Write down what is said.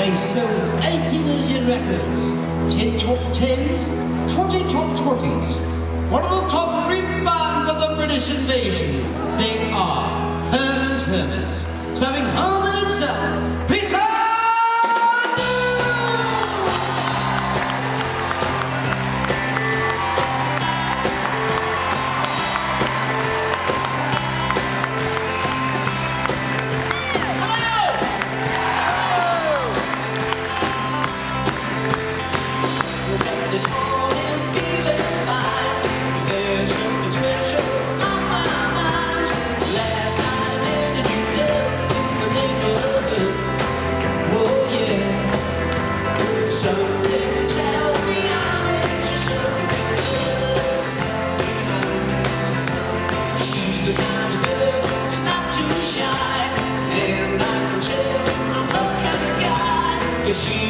They sold 80 million records, 10 top 10s, 20 top 20s. One of the top three bands of the British invasion. They are Herman's Hermits, serving Herman himself, Peter que.